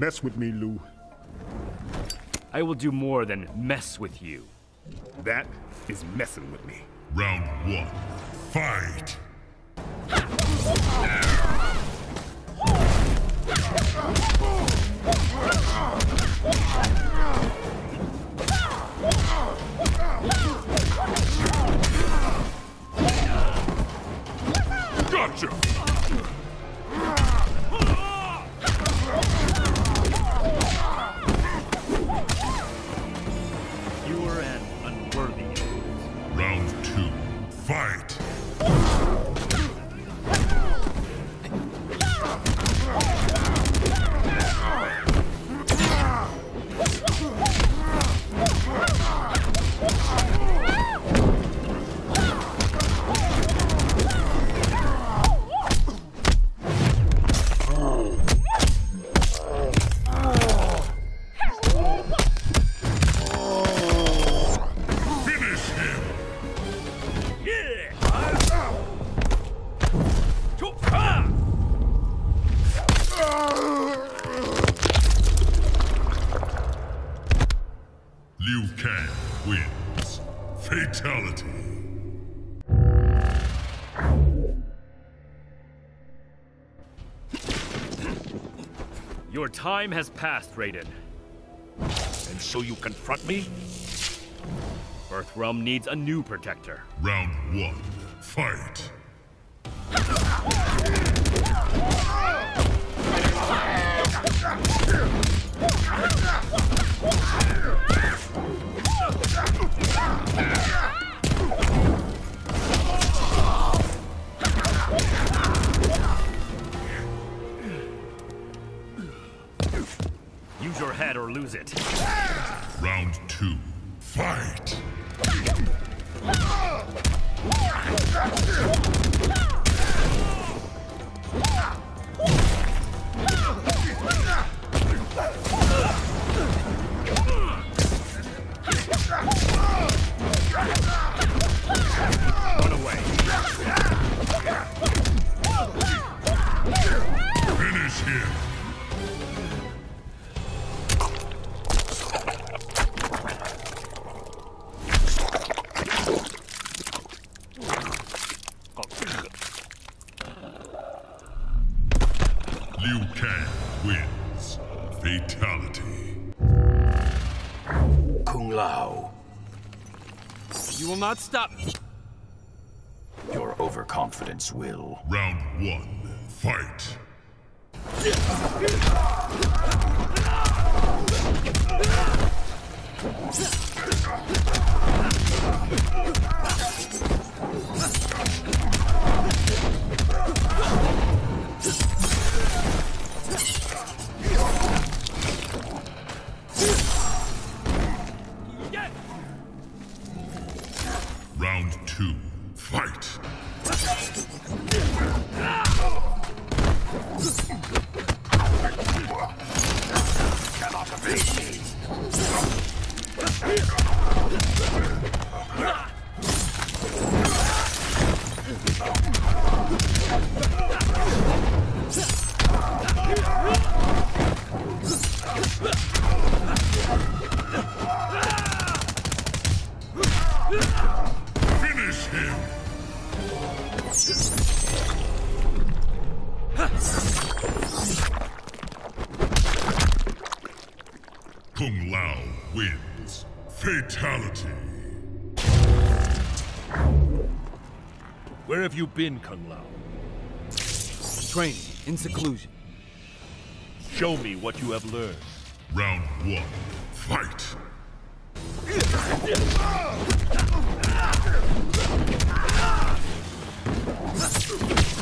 Don't mess with me, Lou. I will do more than mess with you. That is messing with me. Round one. Fight! Fight! Fatality. Your time has passed, Raiden. And so you confront me? Earthrealm needs a new protector. Round one. Fight! Use your head or lose it. Round two. Fight! Run away. Finish him! Liu Kang wins. Fatality. Kung Lao, You will not stop me. your overconfidence will. Round one. Fight! two. Fight! Cannot evade wins. Fatality. Where have you been, Kung Lao? Training in seclusion. Show me what you have learned. Round one. Fight!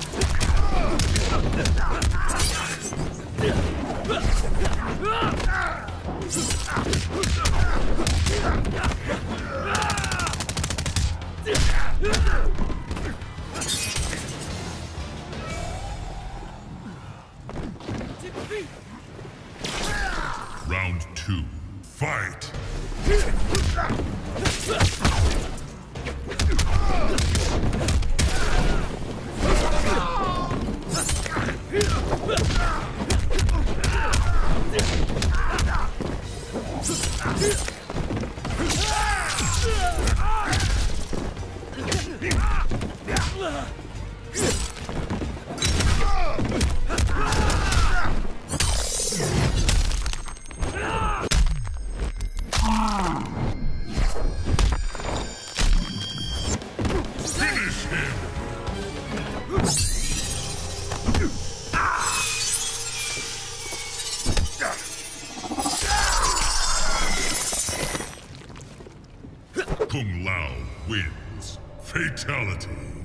Round two. Fight! Kung Lao wins. Fatality.